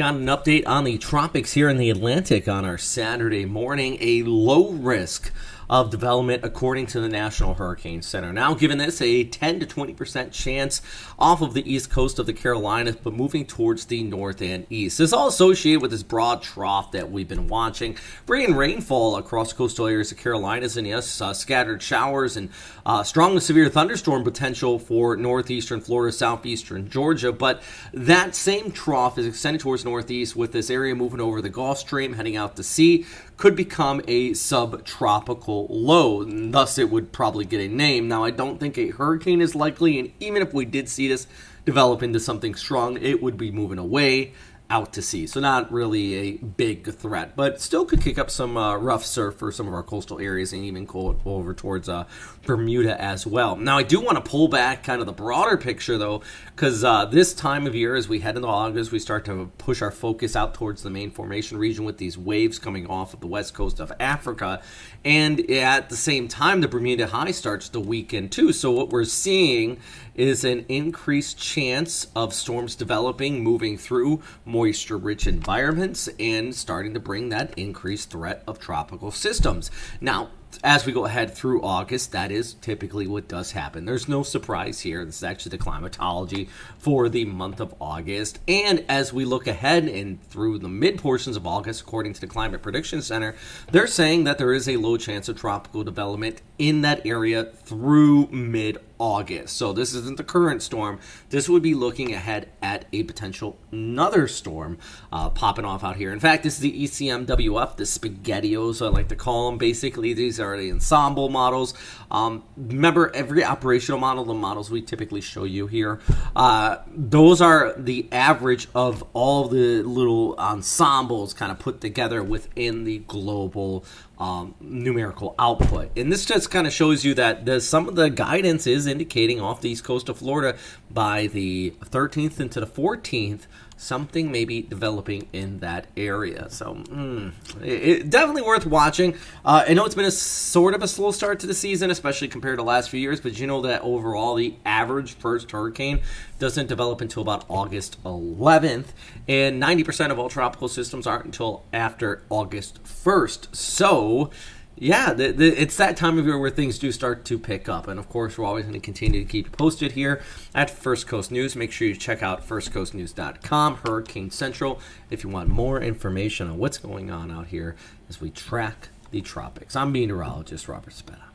Got an update on the tropics here in the Atlantic on our Saturday morning. A low risk of development according to the National Hurricane Center. Now, given this a 10 to 20% chance off of the east coast of the Carolinas, but moving towards the north and east. This is all associated with this broad trough that we've been watching, bringing rainfall across coastal areas of Carolinas and yes, uh, scattered showers and uh, strong to severe thunderstorm potential for northeastern Florida, southeastern Georgia. But that same trough is extended towards northeast with this area moving over the Gulf Stream, heading out to sea, could become a subtropical low, thus it would probably get a name. Now, I don't think a hurricane is likely, and even if we did see this develop into something strong, it would be moving away out to sea. So not really a big threat, but still could kick up some uh, rough surf for some of our coastal areas and even over towards uh, Bermuda as well. Now I do want to pull back kind of the broader picture though, because uh, this time of year, as we head into August, we start to push our focus out towards the main formation region with these waves coming off of the west coast of Africa, and at the same time, the Bermuda High starts to weaken too. So what we're seeing is an increased chance of storms developing, moving through moisture rich environments, and starting to bring that increased threat of tropical systems. Now, as we go ahead through August, that is typically what does happen. There's no surprise here. This is actually the climatology for the month of August. And as we look ahead and through the mid portions of August, according to the Climate Prediction Center, they're saying that there is a low chance of tropical development in that area through mid August. So this isn't the current storm. This would be looking ahead at a potential another storm uh, popping off out here. In fact, this is the ECMWF, the SpaghettiOs, I like to call them. Basically, these are the ensemble models. Um, remember, every operational model, the models we typically show you here, uh, those are the average of all the little ensembles kind of put together within the global um, numerical output. And this just kind of shows you that the, some of the guidance is indicating off the east coast of Florida by the 13th into the 14th something may be developing in that area. So, mm, it, it, definitely worth watching. Uh, I know it's been a sort of a slow start to the season, especially compared to last few years, but you know that overall the average first hurricane doesn't develop until about August 11th, and 90% of all tropical systems aren't until after August 1st. So, yeah, the, the, it's that time of year where things do start to pick up. And of course, we're always going to continue to keep you posted here at First Coast News. Make sure you check out firstcoastnews.com, Hurricane Central, if you want more information on what's going on out here as we track the tropics. I'm meteorologist Robert Speta.